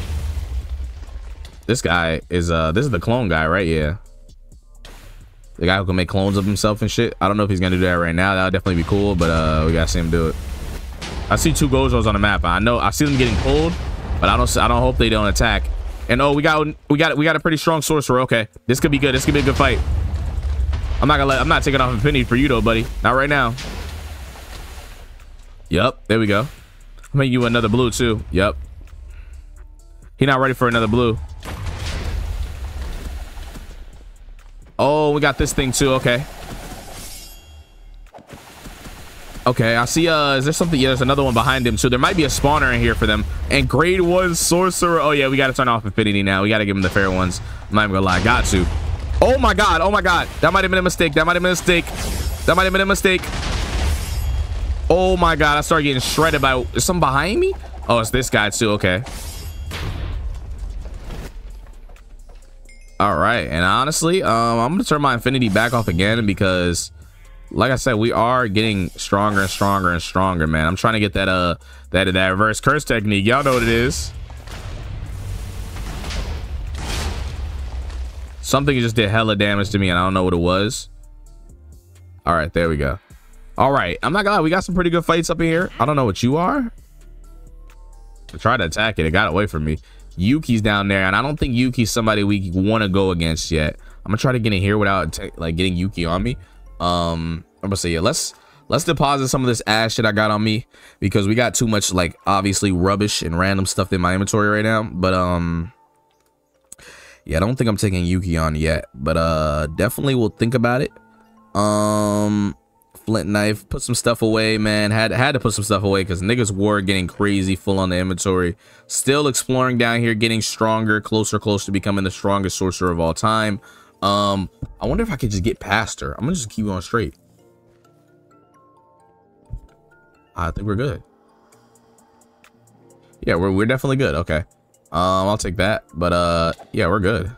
This guy is, uh, this is the clone guy, right? Yeah. The guy who can make clones of himself and shit. I don't know if he's gonna do that right now. That would definitely be cool, but uh, we gotta see him do it. I see two Gojos on the map. I know I see them getting pulled, but I don't. I don't hope they don't attack. And oh, we got we got we got a pretty strong sorcerer. Okay, this could be good. This could be a good fight. I'm not gonna let. I'm not taking off a penny for you though, buddy. Not right now. Yep, there we go. I'm making you another blue too. Yep. He not ready for another blue. Oh, we got this thing too. Okay. Okay, I see, uh, is there something? Yeah, there's another one behind him, so there might be a spawner in here for them. And grade one sorcerer. Oh, yeah, we got to turn off infinity now. We got to give him the fair ones. I'm not even gonna lie, got to. Oh, my God. Oh, my God. That might have been a mistake. That might have been a mistake. That might have been a mistake. Oh my god, I started getting shredded by is some behind me? Oh, it's this guy too, okay. All right, and honestly, um, I'm gonna turn my infinity back off again because like I said, we are getting stronger and stronger and stronger, man. I'm trying to get that uh that that reverse curse technique. Y'all know what it is. Something just did hella damage to me and I don't know what it was. All right, there we go. All right, I'm not gonna lie, we got some pretty good fights up in here. I don't know what you are. I tried to attack it, it got away from me. Yuki's down there, and I don't think Yuki's somebody we want to go against yet. I'm gonna try to get in here without like getting Yuki on me. Um, I'm gonna say yeah. Let's let's deposit some of this ash shit I got on me because we got too much like obviously rubbish and random stuff in my inventory right now. But um, Yeah, I don't think I'm taking Yuki on yet, but uh, definitely we'll think about it. Um, flint knife, put some stuff away, man. Had had to put some stuff away because niggas were getting crazy, full on the inventory. Still exploring down here, getting stronger, closer, close to becoming the strongest sorcerer of all time. Um, I wonder if I could just get past her. I'm gonna just keep going straight. I think we're good. Yeah, we're we're definitely good. Okay. Um, I'll take that. But uh, yeah, we're good.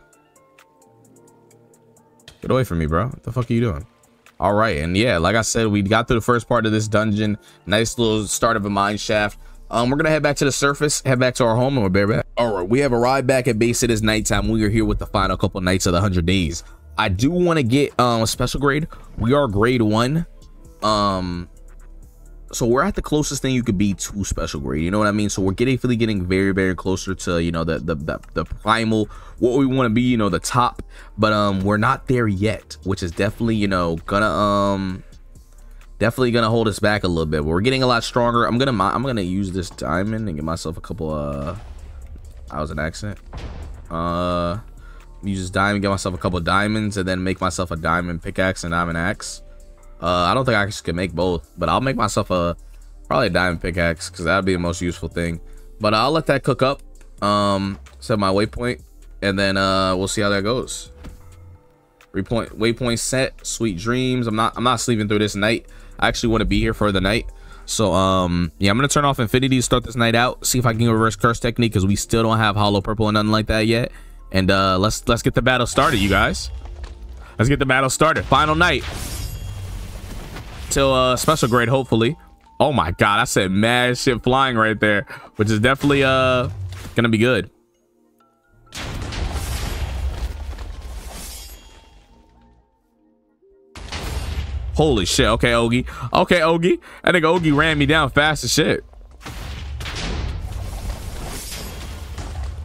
Get away from me, bro. What the fuck are you doing? All right, and yeah, like I said, we got through the first part of this dungeon. Nice little start of a mine shaft. Um, we're gonna head back to the surface, head back to our home, and we're back. All right, we have arrived back at base. It is nighttime. We are here with the final couple nights of the hundred days. I do want to get um a special grade. We are grade one. Um, so we're at the closest thing you could be to special grade you know what i mean? So we're getting really getting very very closer to you know the the the, the primal what we want to be you know the top. But um we're not there yet which is definitely you know gonna um definitely gonna hold us back a little bit. But we're getting a lot stronger. I'm gonna i'm gonna use this diamond and get myself a couple uh i was an accent. Uh use this diamond get myself a couple diamonds and then make myself a diamond pickaxe and diamond axe uh, I don't think I can make both, but I'll make myself a probably a diamond pickaxe because that'd be the most useful thing. But I'll let that cook up. Um, set my waypoint, and then uh, we'll see how that goes. Repoint waypoint set. Sweet dreams. I'm not I'm not sleeping through this night. I actually want to be here for the night. So um yeah, I'm gonna turn off infinity to start this night out. See if I can reverse curse technique because we still don't have hollow purple and nothing like that yet. And uh let's let's get the battle started, you guys. Let's get the battle started. Final night till uh special grade hopefully. Oh my god i said mad shit flying right there which is definitely uh gonna be good. Holy shit okay ogi okay ogi i think ogi ran me down fast as shit.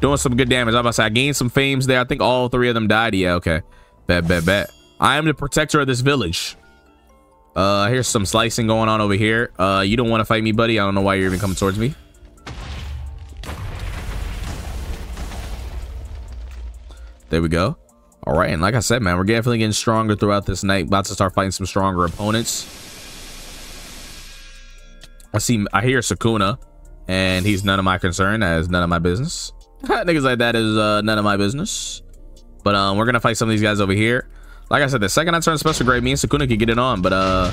Doing some good damage. I'm about to say i gained some fames there. I think all three of them died. Yeah okay. Bet bet bet. I am the protector of this village uh, here's some slicing going on over here. Uh, you don't want to fight me, buddy. I don't know why you're even coming towards me. There we go. All right, and like I said, man, we're definitely getting stronger throughout this night. About to start fighting some stronger opponents. I see, I hear Sukuna, and he's none of my concern. That is none of my business. Niggas like that is uh, none of my business. But um, we're gonna fight some of these guys over here like I said, the second I turn special grade, me and Sukuna could get it on, but uh,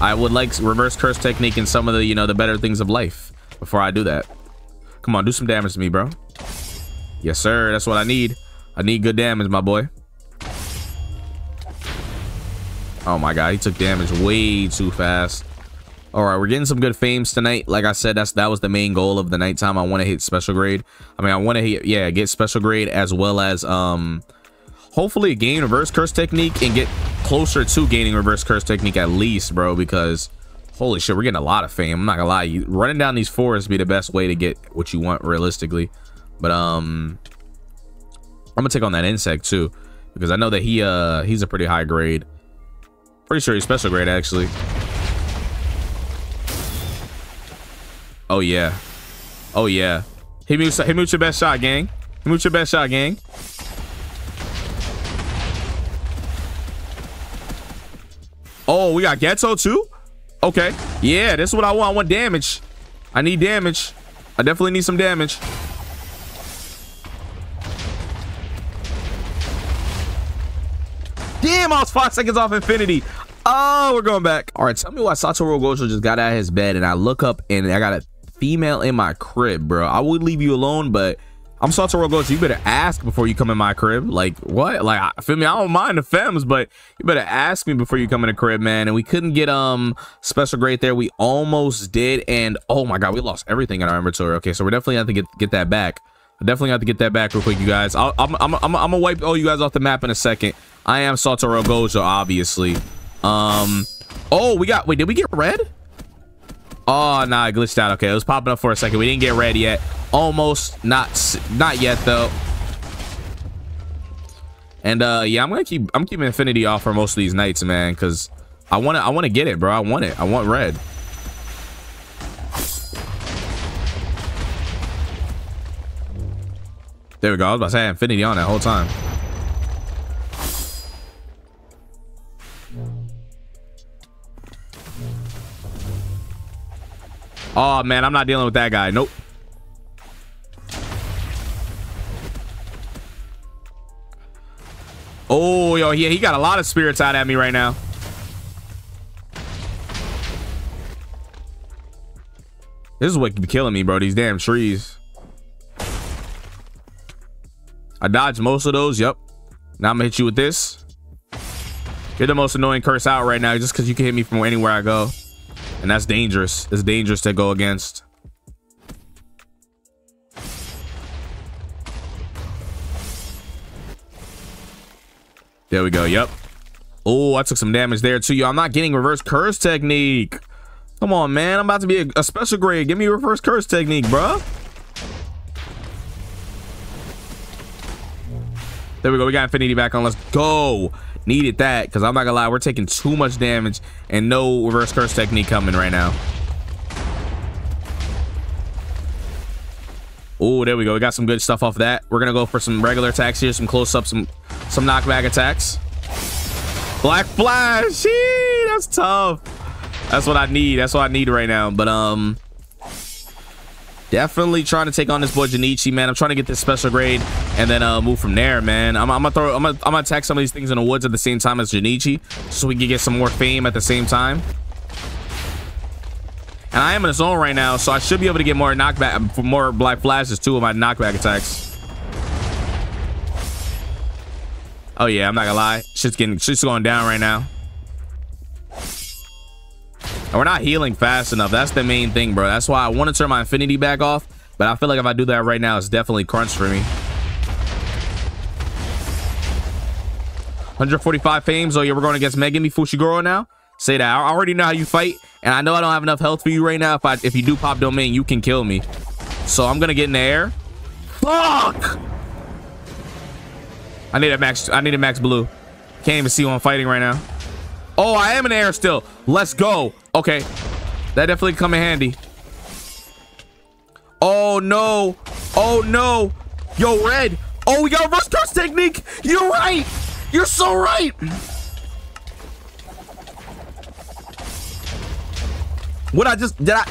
I would like reverse curse technique and some of the, you know, the better things of life before I do that. Come on, do some damage to me, bro. Yes, sir. That's what I need. I need good damage, my boy. Oh my god, he took damage way too fast. All right, we're getting some good fames tonight. Like I said, that's that was the main goal of the nighttime. I want to hit special grade. I mean, I want to hit yeah, get special grade as well as um hopefully gain reverse curse technique and get closer to gaining reverse curse technique at least, bro, because holy shit, we're getting a lot of fame. I'm not gonna lie, you running down these forests be the best way to get what you want realistically. But um I'm gonna take on that insect too, because I know that he uh he's a pretty high grade. Pretty sure he's special grade actually. Oh yeah. Oh yeah. Me, hit me with your best shot, gang. Me with your best shot, gang. Oh, we got Geto too? Okay. Yeah, this is what I want. I want damage. I need damage. I definitely need some damage. Damn, I was five seconds off infinity. Oh, we're going back. All right, tell me why Satoru Gojo just got out of his bed and I look up and I got a female in my crib, bro. I would leave you alone, but I'm Satoru Gojo. You better ask before you come in my crib. Like what? Like I feel me. I don't mind the fems, but you better ask me before you come in the crib, man. And we couldn't get um special grade there. We almost did, and oh my god, we lost everything in our inventory. Okay, so we're definitely have to get get that back. I definitely have to get that back real quick, you guys. i am I'm, I'm, I'm, I'm gonna wipe all you guys off the map in a second. I am Satoru Gojo, obviously. Um, oh, we got. Wait, did we get red? Oh, nah, I glitched out. Okay, it was popping up for a second. We didn't get red yet. Almost. Not not yet, though. And uh yeah, I'm gonna keep I'm keeping infinity off for most of these nights, man, because I wanna I wanna get it, bro. I want it. I want red. There we go. I was about to say infinity on that whole time. Oh, man, I'm not dealing with that guy. Nope. Oh, yo, yeah, he got a lot of spirits out at me right now. This is what be killing me, bro. These damn trees. I dodged most of those. Yep. Now I'm gonna hit you with this. You're the most annoying curse out right now just because you can hit me from anywhere I go. And that's dangerous. It's dangerous to go against. There we go. Yep. Oh, I took some damage there too. Yo, I'm not getting reverse curse technique. Come on, man. I'm about to be a, a special grade. Give me first curse technique, bro. There we go. We got infinity back on. Let's go. Needed that because I'm not gonna lie, we're taking too much damage and no reverse curse technique coming right now. Oh, there we go. We got some good stuff off that. We're gonna go for some regular attacks here, some close up, some some knockback attacks. Black Flash. that's tough. That's what I need. That's what I need right now. But um, definitely trying to take on this boy Junichi, man. I'm trying to get this special grade and then uh move from there, man. I'm, I'm gonna throw. I'm gonna, I'm gonna attack some of these things in the woods at the same time as Junichi, so we can get some more fame at the same time. And I am in a zone right now, so I should be able to get more knockback, more black flashes too with my knockback attacks. Oh yeah, I'm not gonna lie. Shit's getting, shit's going down right now. And we're not healing fast enough. That's the main thing, bro. That's why I want to turn my infinity back off. But I feel like if I do that right now, it's definitely crunch for me. 145 fames. Oh, yeah, we're going against Megumi Fushiguro now. Say that. I already know how you fight. And I know I don't have enough health for you right now. If I if you do pop domain, you can kill me. So I'm to get in the air. Fuck! I need a max. I need a max blue. Can't even see who I'm fighting right now. Oh, I am in the air still. Let's go. Okay. That definitely come in handy. Oh, no. Oh, no. Yo, red. Oh, we got reverse curse technique. You're right. You're so right. What I just did I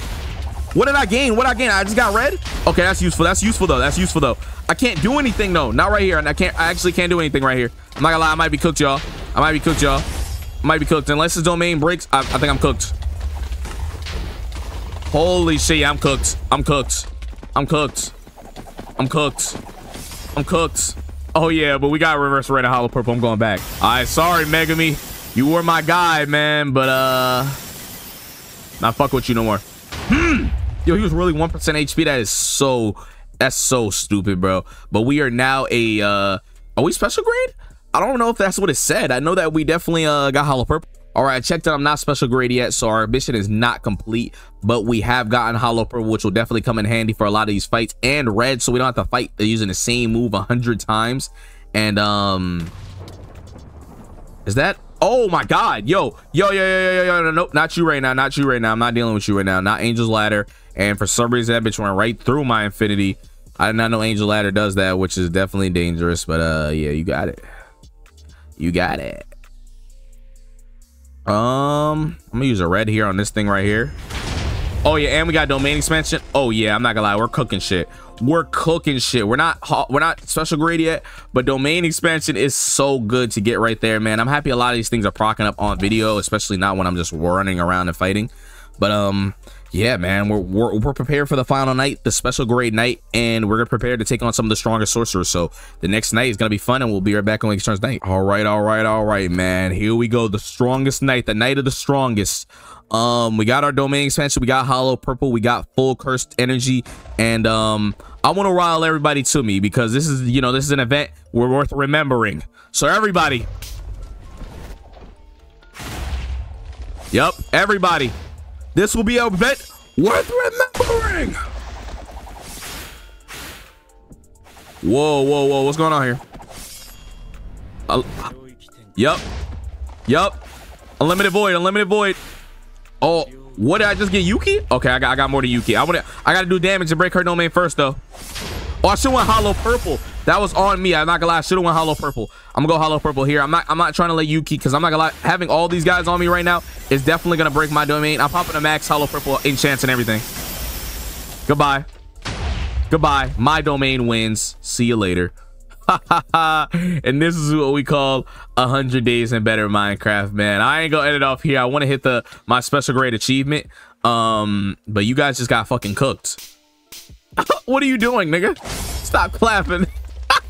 what did I gain? What I gain? I just got red? Okay, that's useful. That's useful though. That's useful though. I can't do anything though. Not right here. And I can't I actually can't do anything right here. I'm not gonna lie, I might be cooked, y'all. I might be cooked, y'all. Might be cooked. Unless his domain breaks, I, I think I'm cooked. Holy shit, I'm cooked. I'm cooked. I'm cooked. I'm cooked. I'm cooked. Oh yeah, but we got reverse red and hollow purple. I'm going back. All right, sorry, Megumi. You were my guy, man, but uh, not fuck with you no more. Hmm. Yo, he was really 1% HP. That is so, that's so stupid, bro. But we are now a, uh, are we special grade? I don't know if that's what it said. I know that we definitely uh, got hollow purple. All right, I checked out. I'm not special grade yet, so our mission is not complete. But we have gotten hollow purple, which will definitely come in handy for a lot of these fights. And red, so we don't have to fight using the same move a hundred times. And um, is that? Oh my God, yo, yo, yo, yo, yo, yo, no, nope, not you right now, not you right now. I'm not dealing with you right now. Not Angel's Ladder. And for some reason, that bitch went right through my infinity. I did not know Angel Ladder does that, which is definitely dangerous. But uh, yeah, you got it. You got it. Um, I'm gonna use a red here on this thing right here. Oh yeah, and we got domain expansion. Oh yeah, I'm not gonna lie, we're cooking shit. We're cooking shit. We're not we're not special grade yet, but domain expansion is so good to get right there, man. I'm happy a lot of these things are procking up on video, especially not when I'm just running around and fighting. But um, yeah, man, we're, we're, we're prepared for the final night, the special grade night, and we're prepared to take on some of the strongest sorcerers. So the next night is going to be fun, and we'll be right back on Turns night. All right, all right, all right, man. Here we go. The strongest night, the night of the strongest. Um, we got our domain expansion, we got hollow purple, we got full cursed energy, and um, I want to rile everybody to me because this is, you know, this is an event we're worth remembering. So everybody, yep, everybody this will be a event worth remembering. Whoa, whoa, whoa. What's going on here? Uh, yep. Yep. Unlimited void. Unlimited void. Oh, what did I just get? Yuki? Okay, I got, I got more than Yuki. I want to. I got to do damage to break her domain first, though. Oh, I should went hollow purple. That was on me. I'm not gonna lie. I should have went hollow purple. I'm gonna go hollow purple here. I'm not. I'm not trying to let Yuki because I'm not gonna lie. Having all these guys on me right now is definitely gonna break my domain. I'm popping a max hollow purple enchants and everything. Goodbye. Goodbye. My domain wins. See you later. and this is what we call 100 days in better Minecraft, man. I ain't gonna end it off here. I want to hit the my special grade achievement. Um, but you guys just got fucking cooked. what are you doing, nigga? Stop clapping.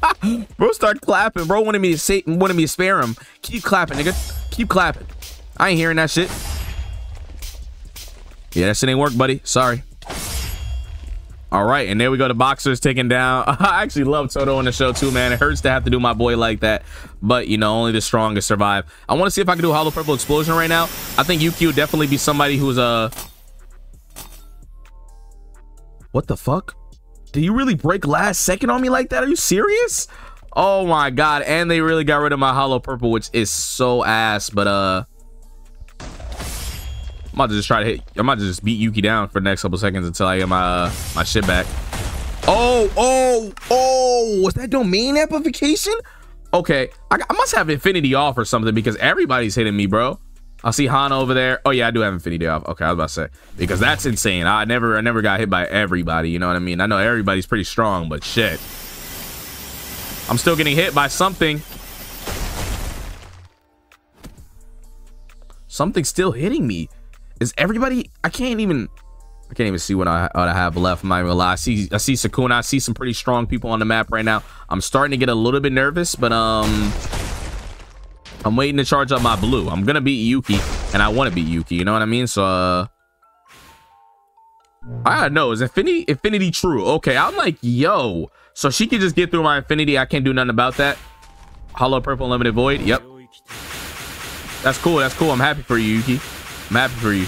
bro, start clapping. Bro wanted me to say wanted me to spare him. Keep clapping, nigga. Keep clapping. I ain't hearing that shit. Yeah, that shit ain't work, buddy. Sorry. All right, and there we go. The boxers taking down. I actually love Todo on the show too, man. It hurts to have to do my boy like that, but you know, only the strongest survive. I want to see if I can do a hollow purple explosion right now. I think Yuki would definitely be somebody who's a. Uh... What the fuck? Did you really break last second on me like that? Are you serious? Oh my god! And they really got rid of my hollow purple, which is so ass. But uh, I'm about to just try to hit. I'm to just beat Yuki down for the next couple seconds until I get my uh, my shit back. Oh, oh, oh! Was that domain amplification? Okay, I, I must have infinity off or something because everybody's hitting me, bro. I see Hana over there. Oh yeah, I do have infinity Day off. Okay, I was about to say because that's insane. I never, I never got hit by everybody. You know what I mean? I know everybody's pretty strong, but shit, I'm still getting hit by something. Something's still hitting me. Is everybody? I can't even. I can't even see what I, what I have left. I'm not even gonna lie. I see I see Sukuna. I see some pretty strong people on the map right now. I'm starting to get a little bit nervous, but um, I'm waiting to charge up my blue. I'm gonna beat Yuki, and I want to beat Yuki. You know what I mean? So uh, I don't know. Is Infinity Infinity true? Okay, I'm like, yo. So she can just get through my Infinity. I can't do nothing about that. Hollow Purple Limited Void. Yep. That's cool. That's cool. I'm happy for you, Yuki. I'm happy for you.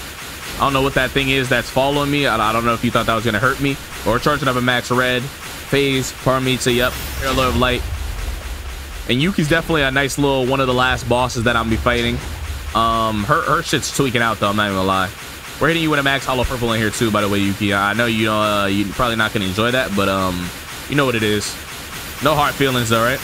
I don't know what that thing is that's following me. I, I don't know if you thought that was to hurt me or charging up a max red. Phase, Paramita, yep. Pillar of Light. And Yuki's definitely a nice little one of the last bosses that I'm be fighting. Um, her, her shit's tweaking out though. I'm not even gonna lie. We're hitting you with a max hollow purple in here too, by the way, Yuki. I know you uh, you're probably not gonna enjoy that, but um, you know what it is. No hard feelings though, right?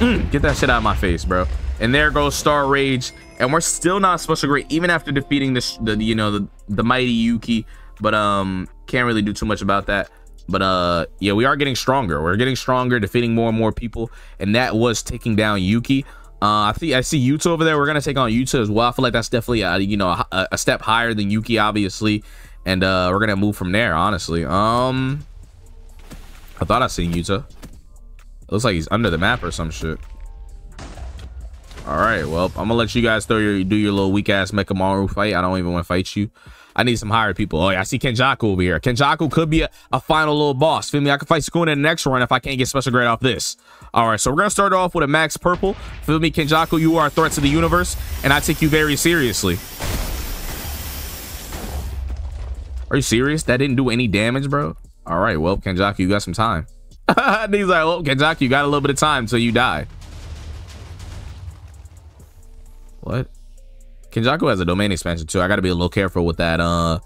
Mm, get that shit out of my face, bro. And there goes Star Rage. And we're still not special grade, even after defeating the, the you know, the, the mighty Yuki. But um, can't really do too much about that. But uh, yeah, we are getting stronger. We're getting stronger, defeating more and more people. And that was taking down Yuki. Uh, I think I see Yuta over there. We're gonna take on Yuta as well. I feel like that's definitely a, you know a, a step higher than Yuki, obviously, and uh, we're gonna move from there. Honestly, um, I thought I seen Yuta. It looks like he's under the map or some shit. All right, well, I'm gonna let you guys throw your do your little weak ass Mechamaru fight. I don't even want to fight you. I need some higher people. Oh yeah, I see Kenjaku over here. Kenjaku could be a, a final little boss. Feel me? I can fight Sukuna in the next run if I can't get special grade off this. All right, so we're gonna start off with a max purple. Feel me, Kenjaku? You are a threat to the universe, and I take you very seriously. Are you serious? That didn't do any damage, bro. All right, well, Kenjaku, you got some time. He's like, well, Kenjaku, you got a little bit of time until you die. What? Kenjaku has a domain expansion too. I got to be a little careful with that. Uh,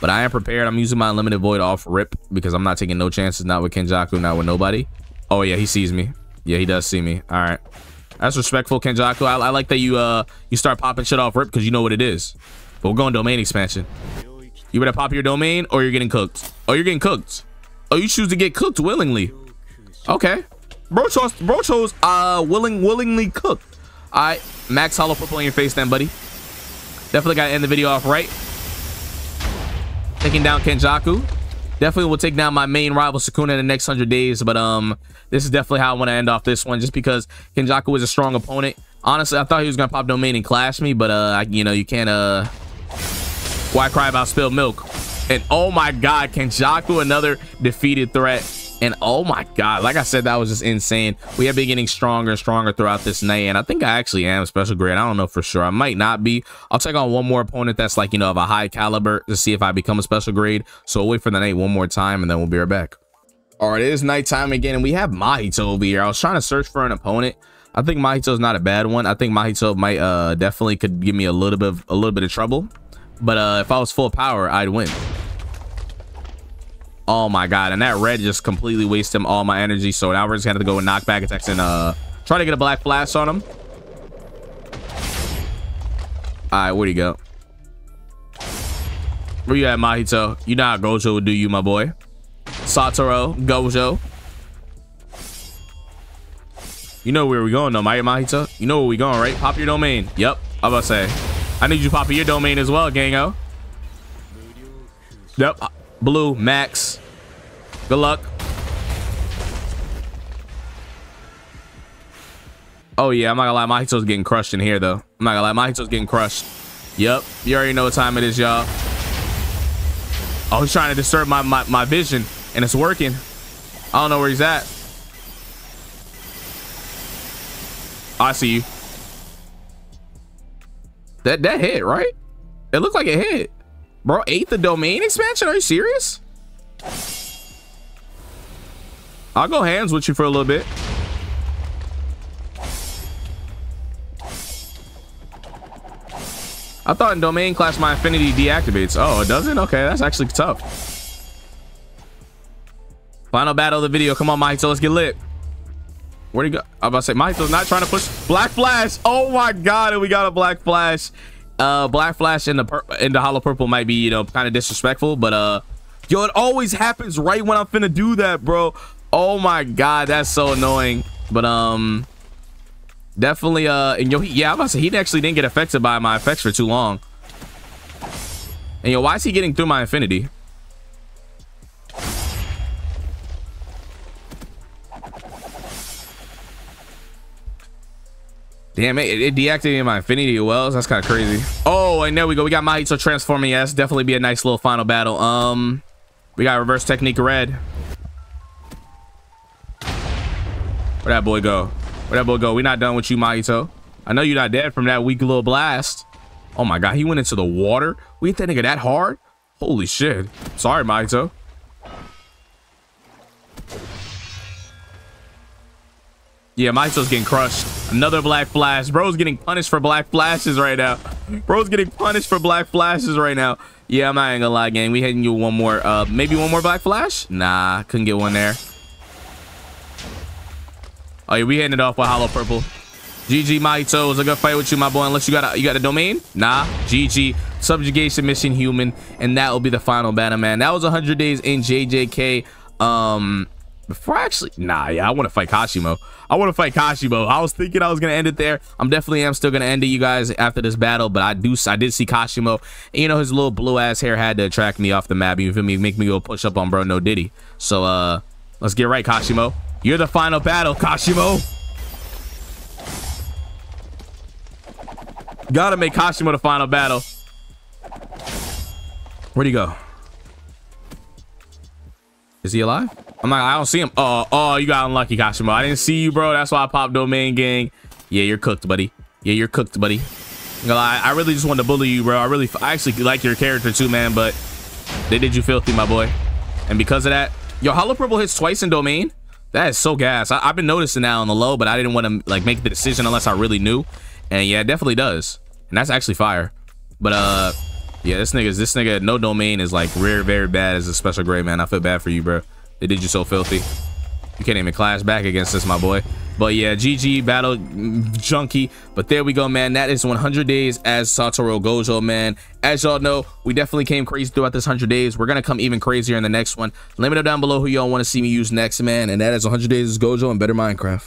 but I am prepared. I'm using my unlimited void off rip because I'm not taking no chances. Not with Kenjaku. Not with nobody. Oh yeah, he sees me. Yeah, he does see me. All right. That's respectful, Kenjaku. I, I like that you uh you start popping shit off rip because you know what it is. But we're going domain expansion. You better pop your domain or you're getting cooked. Oh, you're getting cooked. Oh, you choose to get cooked willingly. Okay. Bro chose, bro chose uh willing willingly cooked. All right, max hollow purple in your face then, buddy. Definitely got to end the video off right. Taking down Kenjaku. Definitely will take down my main rival Sukuna in the next 100 days. But um, this is definitely how I want to end off this one. Just because Kenjaku is a strong opponent. Honestly, I thought he was going to pop domain and clash me. But, uh, you know, you can't... uh, Why cry about spilled milk? And oh my god, Kenjaku, another defeated threat. And oh my God, like I said, that was just insane. We have been getting stronger and stronger throughout this night. And I think I actually am a special grade. I don't know for sure. I might not be. I'll take on one more opponent that's like, you know, of a high caliber to see if I become a special grade. So we'll wait for the night one more time and then we'll be right back. All right, it is nighttime again. And we have Mahito over here. I was trying to search for an opponent. I think Mahito's not a bad one. I think Mahito might uh definitely could give me a little bit of a little bit of trouble. But uh if I was full power, I'd win. Oh my god, and that red just completely wasted him all my energy. So now we're just gonna go with knockback attacks and uh try to get a black flash on him. Alright, where'd he go? Where you at, Mahito? You know how Gojo would do you, my boy. Satoru, Gojo. You know where we going though, Maya Mahito? You know where we going, right? Pop your domain. Yep. I'm about to say. I need you to pop your domain as well, Gango. Yep. Blue, Max. Good luck. Oh yeah, I'm not gonna lie, Mahito's getting crushed in here though. I'm not gonna lie, Mahito's getting crushed. Yep, you already know what time it is, y'all. Oh, he's trying to disturb my, my, my vision, and it's working. I don't know where he's at. I see you. That that hit, right? It looked like it hit. Bro, ate the domain expansion? Are you serious? I'll go hands with you for a little bit. I thought in domain clash my infinity deactivates. Oh, it doesn't? Okay, that's actually tough. Final battle of the video. Come on. So let's get lit. Where'd he go? I'm about to say Michael's not trying to push Black Flash. Oh my god, and we got a Black Flash. Uh Black Flash in the in the hollow purple might be, you know, kind of disrespectful, but uh yo, it always happens right when I'm finna do that, bro. Oh my god, that's so annoying. But um definitely uh and yo he, yeah, I'm about to say he actually didn't get affected by my effects for too long. And yo, why is he getting through my infinity? Damn it, it deactivated my Infinity Wells. That's kind of crazy. Oh, and there we go. We got Mahito transforming. Yes, definitely be a nice little final battle. Um, we got reverse technique red. Where that boy go? Where that boy go? We're not done with you, Mahito. I know you're not dead from that weak little blast. Oh my god, he went into the water. We hit that nigga that hard? Holy shit. Sorry, Mahito. Yeah, Mahito's getting crushed. Another black flash. Bro's getting punished for black flashes right now. Bro's getting punished for black flashes right now. Yeah, I'm not gonna lie, gang. We hitting you one more. Uh, maybe one more black flash? Nah, couldn't get one there. Oh yeah, we hitting it off with hollow purple. GG Mahito was a good fight with you, my boy. Unless you got a you got a domain? Nah. GG. Subjugation mission human. And that will be the final battle, man. That was 100 days in JJK. Um before I actually nah yeah i want to fight kashimo. I want to fight kashimo. I was thinking i was gonna end it there. I'm definitely am still gonna end it you guys after this battle but i do i did see kashimo. And, you know his little blue ass hair had to attract me off the map. You feel me? Make me go push up on bro no diddy. So uh let's get right kashimo. You're the final battle kashimo. Gotta make kashimo the final battle. Where'd he go? Is he alive I'm like, I don't see him. Oh, oh, you got unlucky, Kashimo. I didn't see you, bro. That's why I popped domain gang. Yeah, you're cooked, buddy. Yeah, you're cooked, buddy. I, I really just wanted to bully you, bro. I really, I actually like your character too, man. But they did you filthy, my boy. And because of that, yo, Hollow Purple hits twice in domain. That is so gas. I, have been noticing that on the low, but I didn't want to like make the decision unless I really knew. And yeah, it definitely does. And that's actually fire. But uh, yeah, this nigga, this nigga, no domain is like rare, very bad as a special grade, man. I feel bad for you, bro. They did you so filthy. You can't even clash back against this, my boy. But yeah, GG battle junkie. But there we go, man. That is 100 days as Satoru Gojo, man. As y'all know, we definitely came crazy throughout this 100 days. We're going to come even crazier in the next one. Let me know down below who y'all want to see me use next, man. And that is 100 days as Gojo and Better Minecraft.